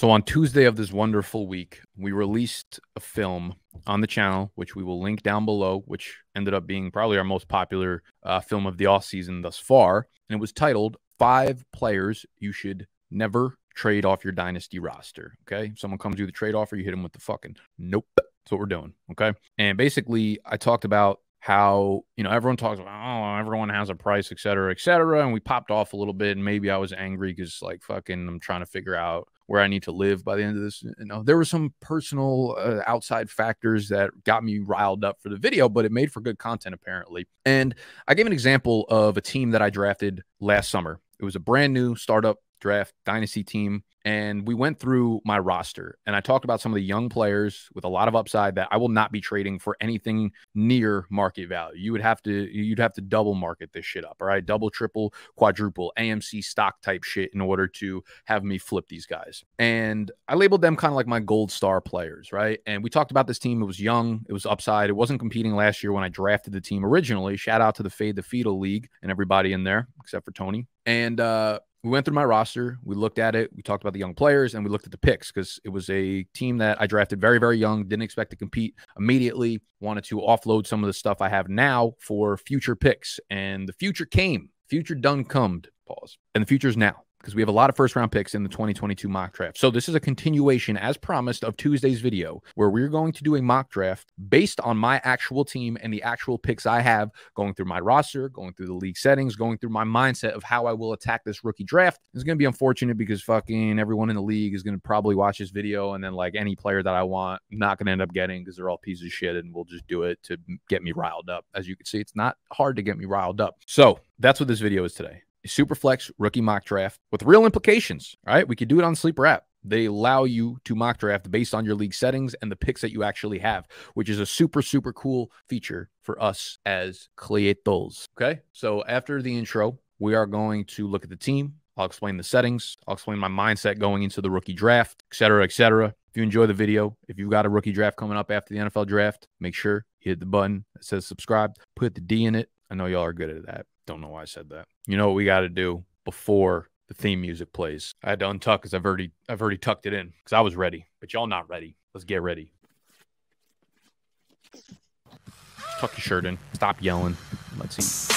So on Tuesday of this wonderful week, we released a film on the channel, which we will link down below, which ended up being probably our most popular uh, film of the off season thus far. And it was titled Five Players You Should Never Trade Off Your Dynasty Roster. Okay. If someone comes to a trade offer, you hit them with the fucking nope. That's what we're doing. Okay. And basically, I talked about how you know everyone talks about oh everyone has a price et cetera et cetera and we popped off a little bit and maybe i was angry because like fucking i'm trying to figure out where i need to live by the end of this you know there were some personal uh, outside factors that got me riled up for the video but it made for good content apparently. And i gave an example of a team that i drafted last summer. It was a brand new startup draft dynasty team and we went through my roster and I talked about some of the young players with a lot of upside that I will not be trading for anything near market value. You would have to you'd have to double market this shit up, all right? Double, triple, quadruple AMC stock type shit in order to have me flip these guys. And I labeled them kind of like my gold star players, right? And we talked about this team. It was young, it was upside. It wasn't competing last year when I drafted the team originally. Shout out to the Fade the Fetal League and everybody in there except for Tony. And uh we went through my roster. We looked at it. We talked about the young players and we looked at the picks because it was a team that I drafted very, very young, didn't expect to compete immediately, wanted to offload some of the stuff I have now for future picks. And the future came, future done come. Pause. And the future is now because we have a lot of first round picks in the 2022 mock draft. So this is a continuation, as promised, of Tuesday's video, where we're going to do a mock draft based on my actual team and the actual picks I have, going through my roster, going through the league settings, going through my mindset of how I will attack this rookie draft. It's going to be unfortunate because fucking everyone in the league is going to probably watch this video, and then like any player that I want, not going to end up getting because they're all pieces of shit, and we'll just do it to get me riled up. As you can see, it's not hard to get me riled up. So that's what this video is today. Superflex rookie mock draft with real implications. All right. We could do it on Sleeper app. They allow you to mock draft based on your league settings and the picks that you actually have, which is a super, super cool feature for us as Cleatos. Okay. So after the intro, we are going to look at the team. I'll explain the settings. I'll explain my mindset going into the rookie draft, et cetera, et cetera. If you enjoy the video, if you've got a rookie draft coming up after the NFL draft, make sure you hit the button that says subscribe, put the D in it. I know y'all are good at that. Don't know why I said that. You know what we got to do before the theme music plays. I had to untuck because I've already I've already tucked it in because I was ready, but y'all not ready. Let's get ready. Tuck your shirt in. Stop yelling. Let's see.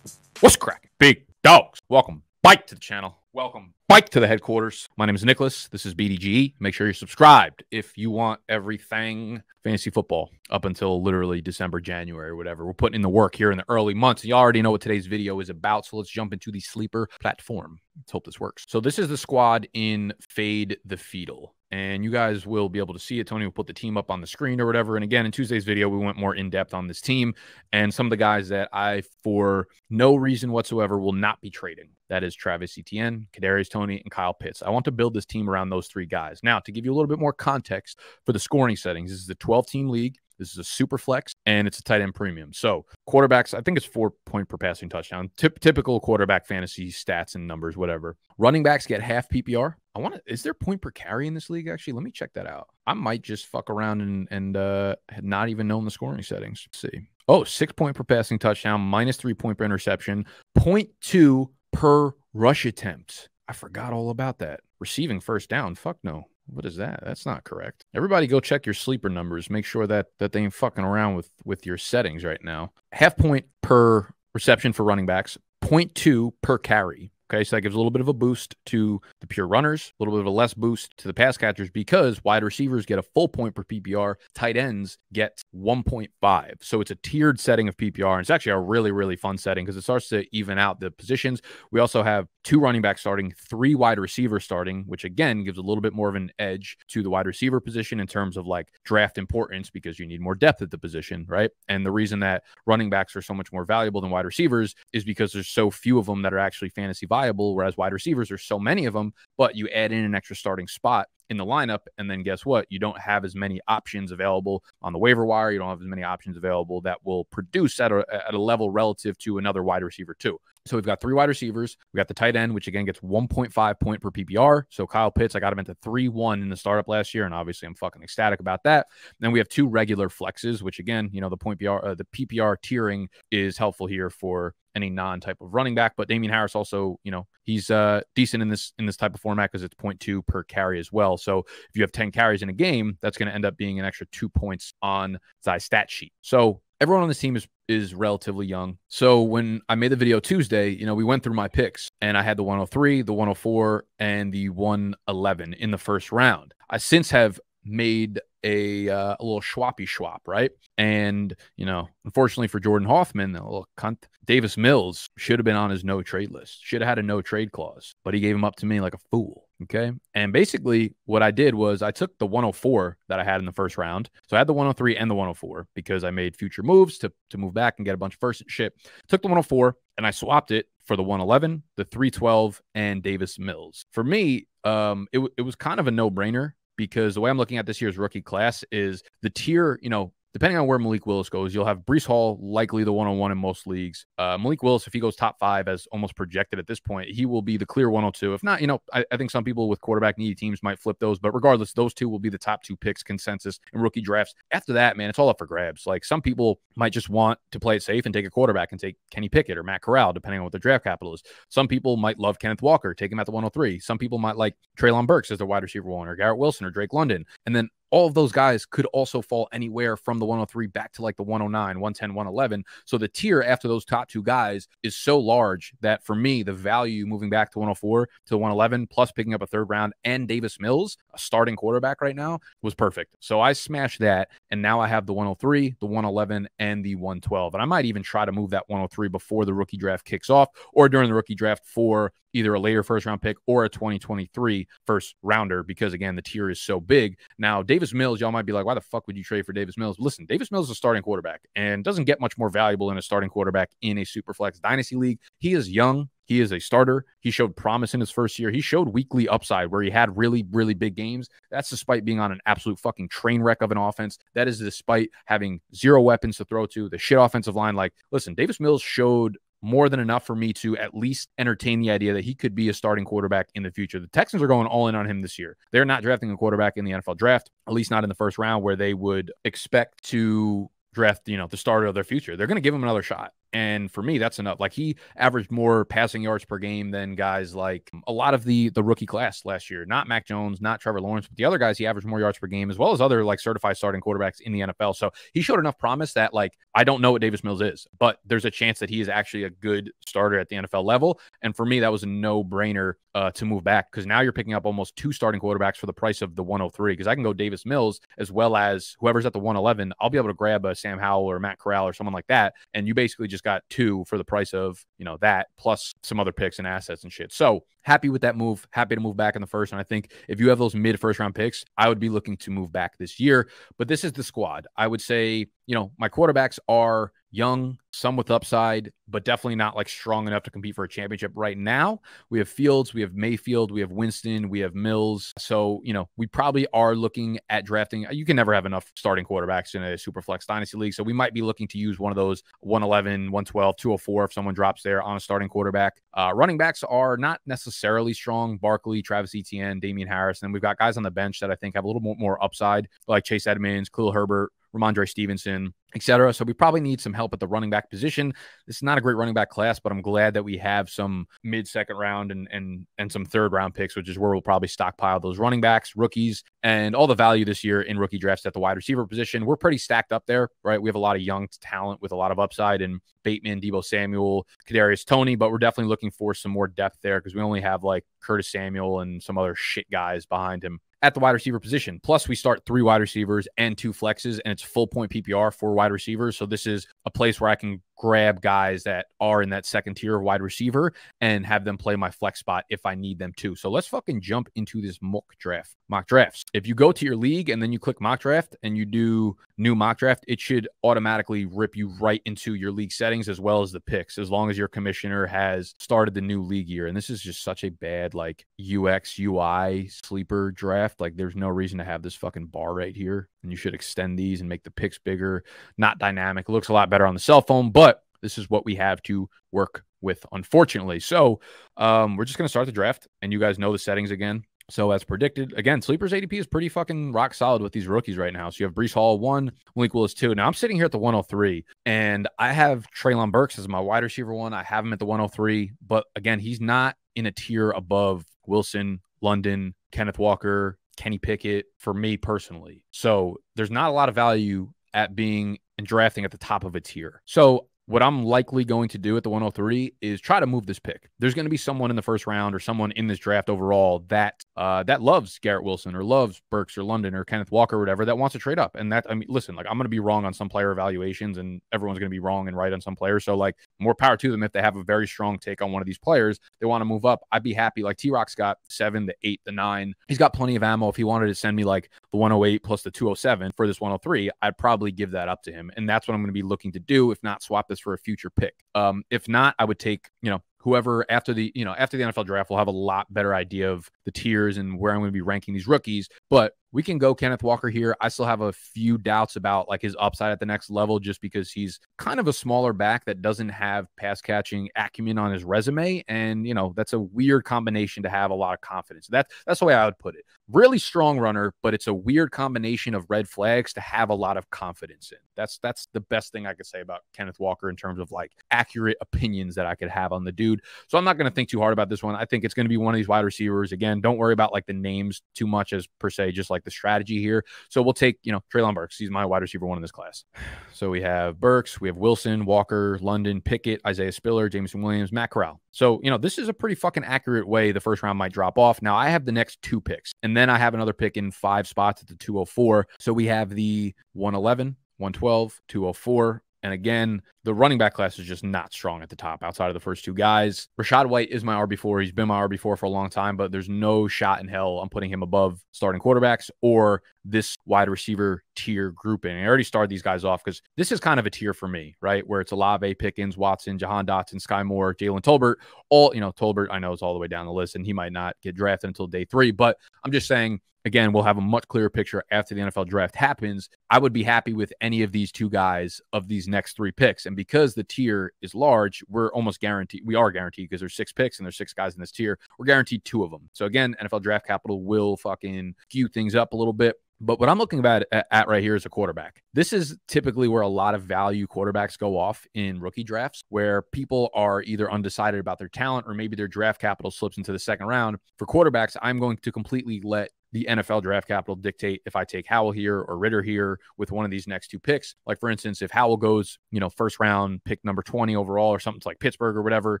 What's cracking? Big dogs. Welcome back to the channel. Welcome bike to the headquarters. My name is Nicholas. This is BDGE. Make sure you're subscribed if you want everything fantasy football up until literally December, January, or whatever. We're putting in the work here in the early months. You already know what today's video is about. So let's jump into the sleeper platform. Let's hope this works. So this is the squad in Fade the Fetal and you guys will be able to see it. Tony will put the team up on the screen or whatever. And again, in Tuesday's video, we went more in depth on this team and some of the guys that I, for no reason whatsoever, will not be trading. That is Travis Etienne, Kadarius Toney, and Kyle Pitts. I want to build this team around those three guys. Now, to give you a little bit more context for the scoring settings, this is a 12 team league. This is a super flex and it's a tight end premium. So quarterbacks, I think it's four point per passing touchdown. Tip, typical quarterback fantasy stats and numbers, whatever. Running backs get half PPR. I want to. Is there point per carry in this league? Actually, let me check that out. I might just fuck around and and uh, not even known the scoring settings. Let's see. Oh, six point per passing touchdown, minus three point per interception, 0.2 per rush attempt. I forgot all about that. Receiving first down. Fuck no. What is that? That's not correct. Everybody go check your sleeper numbers. Make sure that that they ain't fucking around with with your settings right now. Half point per reception for running backs, 0.2 per carry. Okay, so that gives a little bit of a boost to the pure runners, a little bit of a less boost to the pass catchers because wide receivers get a full point per PPR, tight ends get 1.5. So it's a tiered setting of PPR. And it's actually a really, really fun setting because it starts to even out the positions. We also have two running backs starting, three wide receivers starting, which again gives a little bit more of an edge to the wide receiver position in terms of like draft importance because you need more depth at the position, right? And the reason that running backs are so much more valuable than wide receivers is because there's so few of them that are actually fantasy viable whereas wide receivers, there's so many of them, but you add in an extra starting spot in the lineup. And then guess what? You don't have as many options available on the waiver wire. You don't have as many options available that will produce at a, at a level relative to another wide receiver, too. So we've got three wide receivers. We got the tight end, which again gets 1.5 point per PPR. So Kyle Pitts, I got him into 3 1 in the startup last year. And obviously, I'm fucking ecstatic about that. then we have two regular flexes, which again, you know, the point PR, uh, the PPR tiering is helpful here for any non type of running back. But Damien Harris also, you know, he's uh decent in this in this type of format because it's 0.2 per carry as well. So if you have 10 carries in a game, that's going to end up being an extra two points on the stat sheet. So everyone on this team is is relatively young. So when I made the video Tuesday, you know, we went through my picks and I had the 103, the 104, and the 111 in the first round. I since have made a, uh, a little schwappy schwap, right? And, you know, unfortunately for Jordan Hoffman, the little cunt, Davis Mills should have been on his no trade list, should have had a no trade clause, but he gave him up to me like a fool. Okay. And basically, what I did was I took the 104 that I had in the first round. So I had the 103 and the 104 because I made future moves to, to move back and get a bunch of first shit. Took the 104 and I swapped it for the 111, the 312, and Davis Mills. For me, um, it, it was kind of a no brainer because the way I'm looking at this year's rookie class is the tier, you know, depending on where Malik Willis goes, you'll have Breece Hall, likely the one on one in most leagues. Uh, Malik Willis, if he goes top five, as almost projected at this point, he will be the clear 102. If not, you know, I, I, think some people with quarterback needy teams might flip those, but regardless, those two will be the top two picks consensus in rookie drafts. After that, man, it's all up for grabs. Like some people might just want to play it safe and take a quarterback and take Kenny Pickett or Matt Corral, depending on what their draft capital is. Some people might love Kenneth Walker, take him at the 103. Some people might like Treylon Burks as their wide receiver one or Garrett Wilson or Drake London. And then all of those guys could also fall anywhere from the 103 back to like the 109, 110, 111. So the tier after those top two guys is so large that for me, the value moving back to 104 to 111, plus picking up a third round and Davis Mills, a starting quarterback right now, was perfect. So I smashed that. And now I have the 103, the 111, and the 112. And I might even try to move that 103 before the rookie draft kicks off or during the rookie draft for either a later first round pick or a 2023 first rounder because again the tier is so big. Now Davis Mills, y'all might be like, why the fuck would you trade for Davis Mills? Listen, Davis Mills is a starting quarterback and doesn't get much more valuable than a starting quarterback in a superflex dynasty league. He is young. He is a starter. He showed promise in his first year. He showed weekly upside where he had really, really big games. That's despite being on an absolute fucking train wreck of an offense. That is despite having zero weapons to throw to, the shit offensive line. Like, listen, Davis Mills showed more than enough for me to at least entertain the idea that he could be a starting quarterback in the future. The Texans are going all in on him this year. They're not drafting a quarterback in the NFL draft, at least not in the first round, where they would expect to draft, you know, the starter of their future. They're going to give him another shot. And for me, that's enough. Like he averaged more passing yards per game than guys like a lot of the the rookie class last year. Not Mac Jones, not Trevor Lawrence, but the other guys he averaged more yards per game as well as other like certified starting quarterbacks in the NFL. So he showed enough promise that like I don't know what Davis Mills is, but there's a chance that he is actually a good starter at the NFL level. And for me, that was a no brainer uh, to move back because now you're picking up almost two starting quarterbacks for the price of the 103. Because I can go Davis Mills as well as whoever's at the 111. I'll be able to grab a Sam Howell or Matt Corral or someone like that, and you basically just got two for the price of you know that plus some other picks and assets and shit. So happy with that move. Happy to move back in the first. And I think if you have those mid first round picks, I would be looking to move back this year. But this is the squad. I would say, you know, my quarterbacks are young, some with upside, but definitely not like strong enough to compete for a championship right now. We have Fields, we have Mayfield, we have Winston, we have Mills. So, you know, we probably are looking at drafting. You can never have enough starting quarterbacks in a super flex dynasty league. So we might be looking to use one of those 111, 112, 204 if someone drops there on a starting quarterback. Uh, running backs are not necessarily strong. Barkley, Travis Etienne, Damien Harris. And we've got guys on the bench that I think have a little more, more upside, like Chase Edmonds, Khalil Herbert, Rhamondre Stevenson, etc. So we probably need some help at the running back position. This is not a great running back class, but I'm glad that we have some mid second round and and and some third round picks, which is where we'll probably stockpile those running backs, rookies, and all the value this year in rookie drafts at the wide receiver position. We're pretty stacked up there, right? We have a lot of young talent with a lot of upside and Bateman, Deebo Samuel, Kadarius Toney, but we're definitely looking for some more depth there because we only have like Curtis Samuel and some other shit guys behind him at the wide receiver position. Plus, we start three wide receivers and two flexes, and it's full point PPR for wide receivers. So this is a place where I can grab guys that are in that second tier of wide receiver and have them play my flex spot if I need them to. So let's fucking jump into this mock draft. Mock drafts. If you go to your league and then you click mock draft and you do new mock draft, it should automatically rip you right into your league settings as well as the picks, as long as your commissioner has started the new league year. And this is just such a bad like UX UI sleeper draft. Like there's no reason to have this fucking bar right here. And you should extend these and make the picks bigger, not dynamic. It looks a lot better on the cell phone, but this is what we have to work with, unfortunately. So um, we're just going to start the draft, and you guys know the settings again. So as predicted, again, sleepers ADP is pretty fucking rock solid with these rookies right now. So you have Breece Hall one, Malik Willis two. Now I'm sitting here at the 103, and I have Treylon Burks as my wide receiver one. I have him at the 103, but again, he's not in a tier above Wilson, London, Kenneth Walker, Kenny Pickett for me personally. So there's not a lot of value at being and drafting at the top of a tier. So what I'm likely going to do at the 103 is try to move this pick. There's going to be someone in the first round or someone in this draft overall that uh, that loves Garrett Wilson or loves Burks or London or Kenneth Walker or whatever that wants to trade up. And that I mean, listen, like I'm going to be wrong on some player evaluations, and everyone's going to be wrong and right on some players. So like more power to them if they have a very strong take on one of these players. They want to move up. I'd be happy. Like T Rock's got seven, the eight, the nine. He's got plenty of ammo. If he wanted to send me like the 108 plus the 207 for this 103, I'd probably give that up to him. And that's what I'm going to be looking to do. If not, swap this for a future pick. Um, if not, I would take, you know, whoever after the, you know, after the NFL draft, will have a lot better idea of the tiers and where I'm going to be ranking these rookies. But we can go Kenneth Walker here. I still have a few doubts about like his upside at the next level just because he's kind of a smaller back that doesn't have pass catching acumen on his resume and you know that's a weird combination to have a lot of confidence. That's that's the way I would put it. Really strong runner, but it's a weird combination of red flags to have a lot of confidence in. That's that's the best thing I could say about Kenneth Walker in terms of like accurate opinions that I could have on the dude. So I'm not going to think too hard about this one. I think it's going to be one of these wide receivers. Again, don't worry about like the names too much as per se, just like like the strategy here. So we'll take, you know, Treylon Burks. He's my wide receiver one in this class. So we have Burks, we have Wilson, Walker, London, Pickett, Isaiah Spiller, Jameson Williams, Matt Corral. So, you know, this is a pretty fucking accurate way the first round might drop off. Now I have the next two picks, and then I have another pick in five spots at the 204. So we have the 111, 112, 204, and again, the running back class is just not strong at the top outside of the first two guys. Rachaad White is my RB4. He's been my RB4 for a long time, but there's no shot in hell I'm putting him above starting quarterbacks or this wide receiver tier grouping. I already started these guys off because this is kind of a tier for me, right? Where it's Olave, Pickens, Watson, Jahan Dotson, Skyy Moore, Jalen Tolbert. All, you know, Tolbert, I know is all the way down the list and he might not get drafted until day three, but I'm just saying again, we'll have a much clearer picture after the NFL draft happens. I would be happy with any of these two guys of these next three picks. And because the tier is large, we're almost guaranteed. We are guaranteed because there's six picks and there's six guys in this tier. We're guaranteed two of them. So again, NFL draft capital will fucking skew things up a little bit. But what I'm looking at, at right here is a quarterback. This is typically where a lot of value quarterbacks go off in rookie drafts, where people are either undecided about their talent or maybe their draft capital slips into the second round. For quarterbacks, I'm going to completely let the NFL draft capital dictate if I take Howell here or Ridder here with one of these next two picks. Like for instance, if Howell goes, you know, first round pick number 20 overall or something like Pittsburgh or whatever,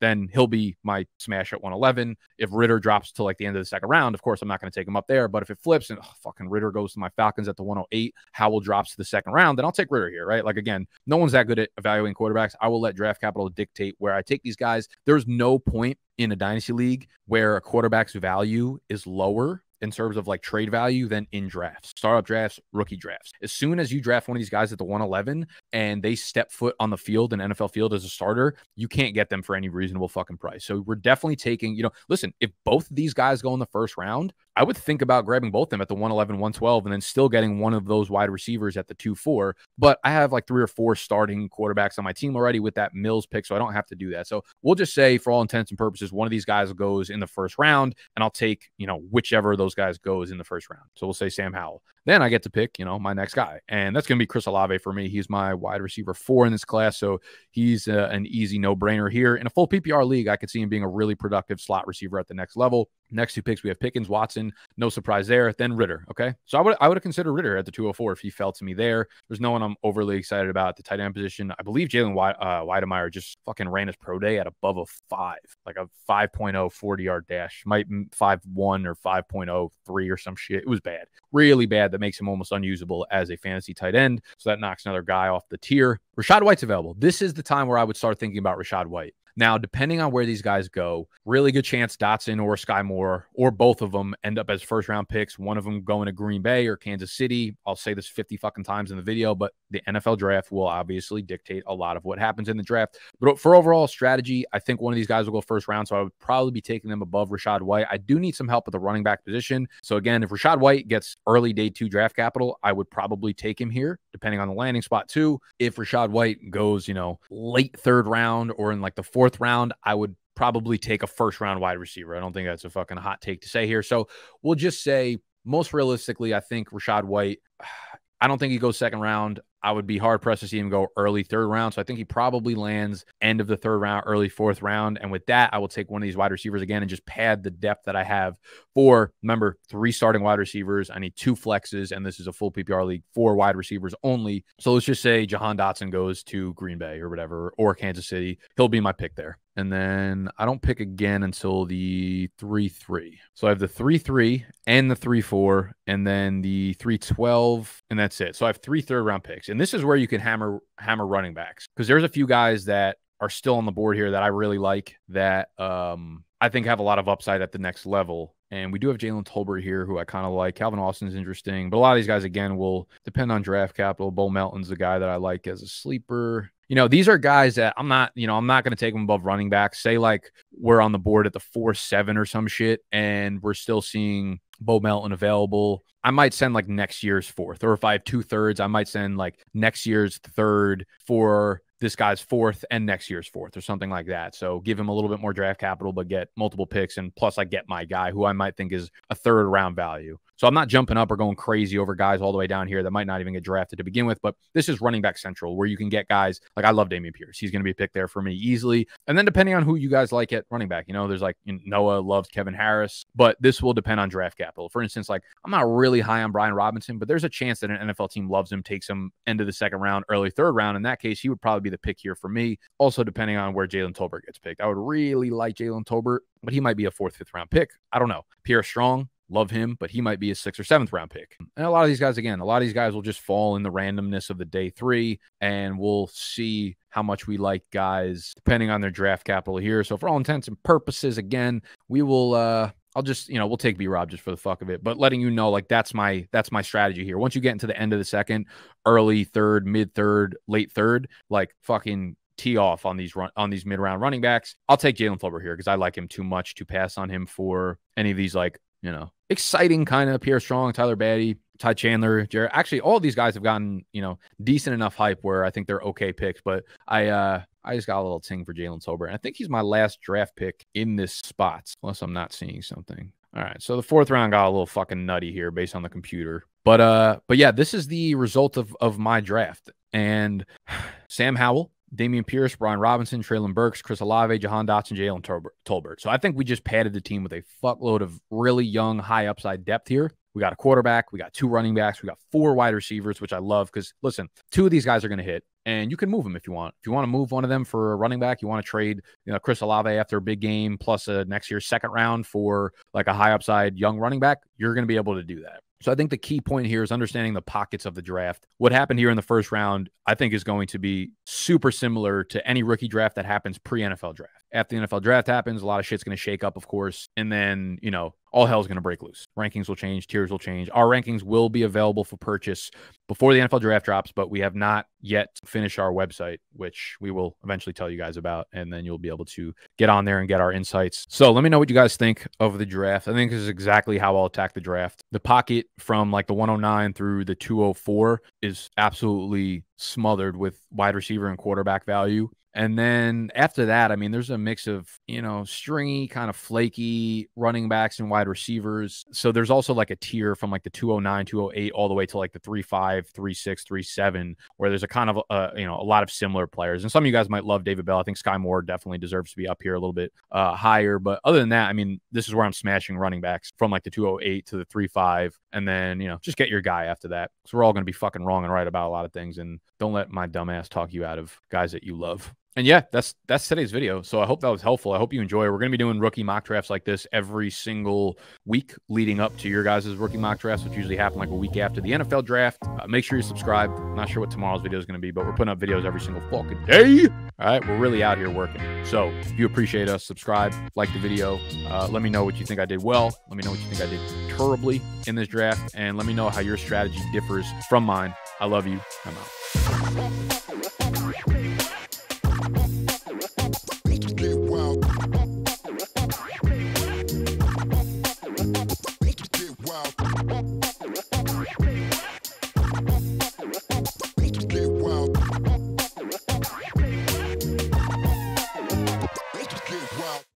then he'll be my smash at 111. If Ridder drops to like the end of the second round, of course, I'm not going to take him up there. But if it flips and oh, fucking Ridder goes to my Falcons at the 108, Howell drops to the second round, then I'll take Ridder here, right? Like again, no one's that good at evaluating quarterbacks. I will let draft capital dictate where I take these guys. There's no point in a dynasty league where a quarterback's value is lower in terms of like trade value than in drafts, startup drafts, rookie drafts. As soon as you draft one of these guys at the 111 and they step foot on the field, an NFL field as a starter, you can't get them for any reasonable fucking price. So we're definitely taking, you know, listen, if both of these guys go in the first round, I would think about grabbing both of them at the 111, 112, and then still getting one of those wide receivers at the 2 4. But I have like three or four starting quarterbacks on my team already with that Mills pick, so I don't have to do that. So we'll just say, for all intents and purposes, one of these guys goes in the first round, and I'll take, you know, whichever of those guys goes in the first round. So we'll say Sam Howell. Then I get to pick, you know, my next guy, and that's going to be Chris Olave for me. He's my wide receiver four in this class, so he's uh, an easy no brainer here. In a full PPR league, I could see him being a really productive slot receiver at the next level. Next two picks, we have Pickens, Watson. No surprise there. Then Ridder. Okay, so I would I would have considered Ridder at the 204 if he fell to me there. There's no one I'm overly excited about the tight end position. I believe Jalen uh, Wydermyer just fucking ran his pro day at above a five, like a 5.0 40 yard dash, might five one or 5.03 or some shit. It was bad, really bad. That makes him almost unusable as a fantasy tight end. So that knocks another guy off the tier. Rachaad White's available. This is the time where I would start thinking about Rachaad White. Now, depending on where these guys go, really good chance Dotson or Skyy Moore or both of them end up as first round picks. One of them going to Green Bay or Kansas City. I'll say this 50 fucking times in the video, but the NFL draft will obviously dictate a lot of what happens in the draft. But for overall strategy, I think one of these guys will go first round. So I would probably be taking them above Rachaad White. I do need some help at the running back position. So again, if Rachaad White gets early day two draft capital, I would probably take him here, depending on the landing spot too. If Rachaad White goes, you know, late third round or in like the fourth fourth round, I would probably take a first round wide receiver. I don't think that's a fucking hot take to say here. So we'll just say most realistically, I think Rachaad White. I don't think he goes second round. I would be hard pressed to see him go early third round. So I think he probably lands end of the third round, early fourth round. And with that, I will take one of these wide receivers again and just pad the depth that I have for, remember, three starting wide receivers. I need two flexes, and this is a full PPR league, four wide receivers only. So let's just say Jahan Dotson goes to Green Bay or whatever, or Kansas City. He'll be my pick there. And then I don't pick again until the 3 3. So I have the 3 3 and the 3 4, and then the 3 12, and that's it. So I have three third round picks. And this is where you can hammer hammer running backs because there's a few guys that are still on the board here that I really like that um, I think have a lot of upside at the next level. And we do have Jalen Tolbert here, who I kind of like. Calvin Austin's interesting, but a lot of these guys again will depend on draft capital. Bo Melton's the guy that I like as a sleeper. You know, these are guys that I'm not, you know, I'm not going to take them above running back. Say like we're on the board at the four seven or some shit, and we're still seeing Bo Melton available. I might send like next year's fourth, or if I have two thirds, I might send like next year's third for this guy's fourth and next year's fourth or something like that. So give him a little bit more draft capital, but get multiple picks. And plus, I get my guy who I might think is a third round value. So I'm not jumping up or going crazy over guys all the way down here that might not even get drafted to begin with. But this is running back central where you can get guys like I love Dameon Pierce. He's going to be picked there for me easily. And then depending on who you guys like at running back, you know, there's like you know, Noah loves Kevin Harris, but this will depend on draft capital. For instance, like I'm not really high on Brian Robinson, but there's a chance that an NFL team loves him, takes him end of the second round, early third round. In that case, he would probably be the pick here for me. Also, depending on where Jalen Tolbert gets picked, I would really like Jalen Tolbert, but he might be a fourth, fifth round pick. I don't know. Pierre Strong, love him, but he might be a sixth or seventh round pick. And a lot of these guys, again, a lot of these guys will just fall in the randomness of the day three, and we'll see how much we like guys depending on their draft capital here. So for all intents and purposes, again, we will uh I'll just, you know, we'll take B Rob just for the fuck of it, but letting you know, like that's my that's my strategy here. Once you get into the end of the second, early third, mid third, late third, like fucking tee off on these run on these mid round running backs. I'll take Jalen Tolbert here because I like him too much to pass on him for any of these like you know exciting kind of Pierre Strong, Tyler Badie, Ty Chandler, Jared. Actually, all these guys have gotten you know decent enough hype where I think they're okay picks. But I uh I just got a little ting for Jalen Tolbert. And I think he's my last draft pick in this spot, unless I'm not seeing something. All right, so the fourth round got a little fucking nutty here based on the computer. But uh, but yeah, this is the result of of my draft. And Sam Howell, Dameon Pierce, Brian Robinson, Treylon Burks, Chris Olave, Jahan Dotson, Jalen Tolbert. So I think we just padded the team with a fuckload of really young, high upside depth here. We got a quarterback, we got two running backs, we got four wide receivers, which I love because listen, two of these guys are going to hit, and you can move them if you want. If you want to move one of them for a running back, you want to trade, you know, Chris Olave after a big game plus a next year's second round for like a high upside young running back, you're going to be able to do that. So I think the key point here is understanding the pockets of the draft. What happened here in the first round, I think, is going to be super similar to any rookie draft that happens pre NFL draft. After the NFL draft happens, a lot of shit's going to shake up, of course. And then, you know, all hell's going to break loose. Rankings will change, tiers will change. Our rankings will be available for purchase before the NFL draft drops, but we have not yet finished our website, which we will eventually tell you guys about. And then you'll be able to get on there and get our insights. So let me know what you guys think of the draft. I think this is exactly how I'll attack the draft. The pocket from like the 109 through the 204 is absolutely smothered with wide receiver and quarterback value. And then after that, I mean, there's a mix of, you know, stringy, kind of flaky running backs and wide receivers. So there's also like a tier from like the 209, 208 all the way to like the 35, 36, 37, where there's a kind of, uh, you know, a lot of similar players. And some of you guys might love David Bell. I think Skyy Moore definitely deserves to be up here a little bit uh, higher. But other than that, I mean, this is where I'm smashing running backs from like the 208 to the 35. And then, you know, just get your guy after that. So we're all going to be fucking wrong and right about a lot of things. And don't let my dumbass talk you out of guys that you love and yeah, that's that's today's video. So I hope that was helpful. I hope you enjoy. We're going to be doing rookie mock drafts like this every single week leading up to your guys' rookie mock drafts, which usually happen like a week after the NFL draft. Uh, make sure you subscribe. I'm not sure what tomorrow's video is going to be, but we're putting up videos every single fucking day. All right, we're really out here working. So if you appreciate us, subscribe, like the video. Uh, let me know what you think I did well. Let me know what you think I did terribly in this draft, and let me know how your strategy differs from mine. I love you. I'm out.